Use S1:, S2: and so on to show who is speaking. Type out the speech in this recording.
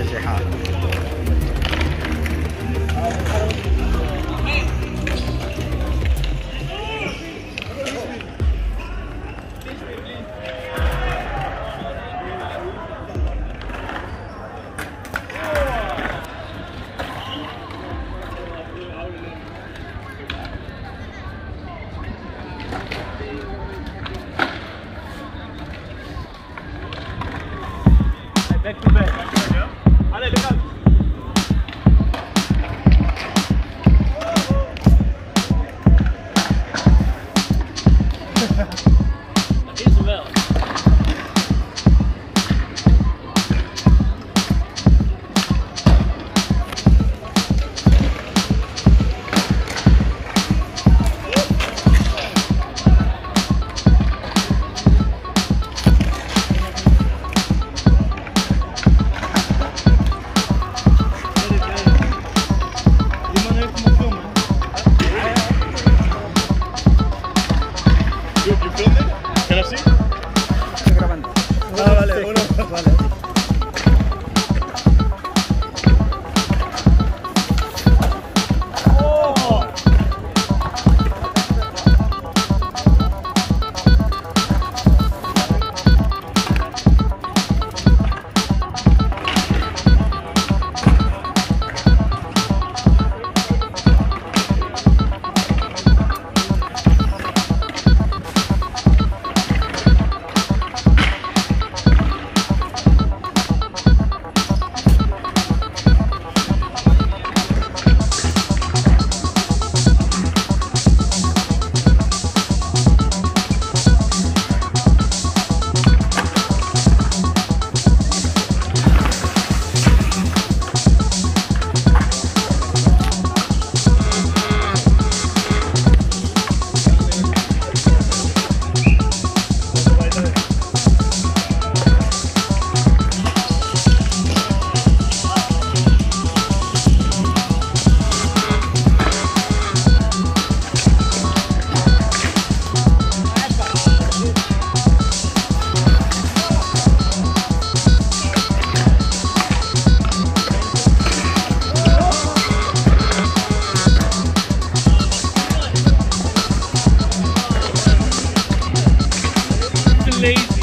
S1: محاولة ناجحة Estoy lazy.